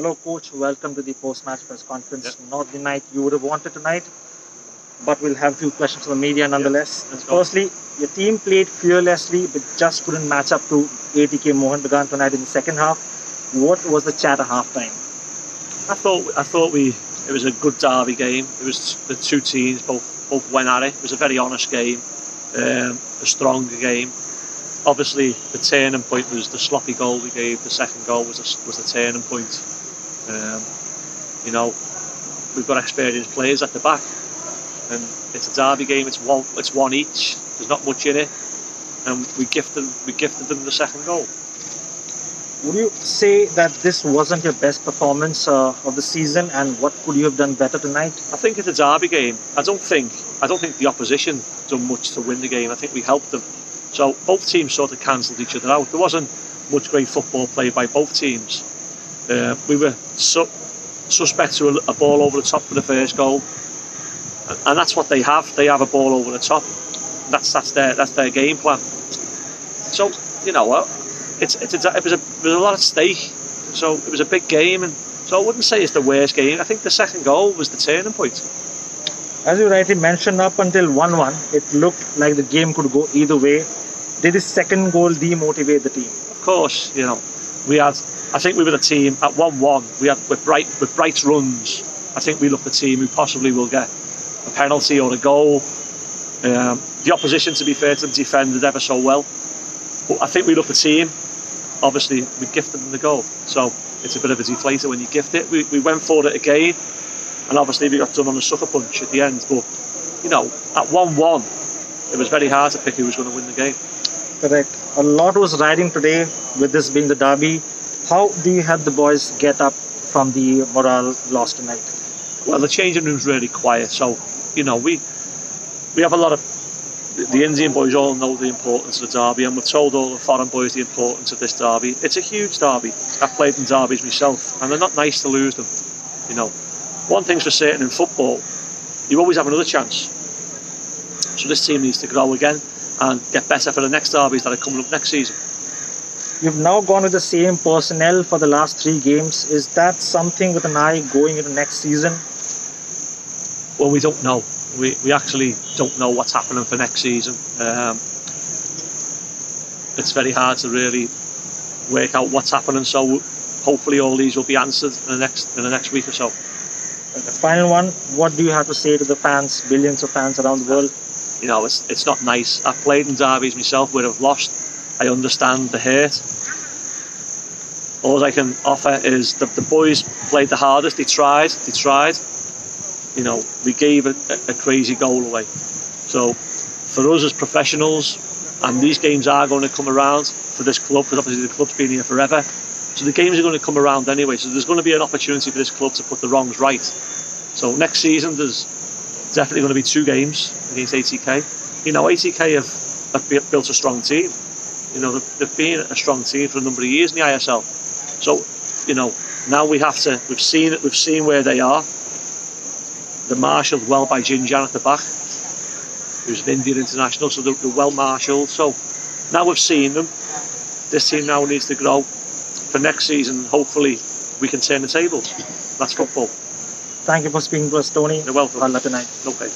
Hello, coach. Welcome to the post-match press conference. Not the night you would have wanted tonight, but we'll have a few questions from the media nonetheless. let's. Firstly, your team played fearlessly, but just couldn't match up to ATK Mohun Bagan tonight in the second half. What was the chat at halftime? I thought I thought we it was a good derby game. It was the two teams both both went at it. It was a very honest game, um, a stronger game. Obviously, the turning point was the sloppy goal we gave. The second goal was a, was the turning point. Um, you know, we've got experienced players at the back, and it's a derby game. It's one it's one each. There's not much in it, and we gifted we gifted them the second goal. Would you say that this wasn't your best performance uh, of the season, and what could you have done better tonight? I think it's a derby game. I don't think I don't think the opposition done much to win the game. I think we helped them. So both teams sort of cancelled each other out. There wasn't much great football played by both teams. Uh, we were su- suspect to a, a ball over the top for the first goal, and, and that's what they have. They have a ball over the top. That's that's their that's their game plan. So you know what? It's, it's a, it was a there was a lot at stake. So it was a big game, and so I wouldn't say it's the worst game. I think the second goal was the turning point. As you rightly mentioned, up until 1 1, it looked like the game could go either way. Did the second goal demotivate the team? Of course, you know, we had. I think we were the team at one-one. We had with bright with Bright's runs. I think we looked the team who possibly will get a penalty or a goal. Um, the opposition, to be fair to them, defended ever so well. But I think we looked the team. Obviously, we gifted them the goal, so it's a bit of a deflator when you gift it. We, we went for it again, and obviously we got done on a sucker punch at the end. But you know, at one-one, it was very hard to pick who was going to win the game. Correct. A lot was riding today with this being the derby. How do you have the boys get up from the morale lost tonight? Well, the changing room's really quiet, so you know we we have a lot of the Indian boys all know the importance of the derby, and we've told all the foreign boys the importance of this derby. It's a huge derby. I've played in derbies myself, and they're not nice to lose them. You know, one thing's for certain in football, you always have another chance. So this team needs to grow again and get better for the next derbies that are coming up next season. You've now gone with the same personnel for the last three games. Is that something with an eye going into next season? Well, we don't know. We, we actually don't know what's happening for next season. Um, it's very hard to really work out what's happening. So hopefully all these will be answered in the next in the next week or so. The final one, what do you have to say to the fans, billions of fans around the world? You know, it's it's not nice. I've played in derbies myself where I've lost. I understand the hurt. All I can offer is that the boys played the hardest. They tried. They tried. You know, we gave a, a crazy goal away. So, for us as professionals, and these games are going to come around for this club because obviously the club's been here forever. So the games are going to come around anyway. So there's going to be an opportunity for this club to put the wrongs right. So next season there's definitely going to be two games against ATK. You know, ATK have, have built a strong team. You know, they've, been a strong team for a number of years in the ISL. So, you know, now we have to. We've seen it. We've seen where they are. They're marshalled well by Jhingan at the back, who's an Indian international. So they're, they're well marshalled. So now we've seen them. This team now needs to grow for next season. Hopefully, we can turn the tables. That's football. Thank you for speaking to us, Tony. You're welcome. Good luck tonight. Okay.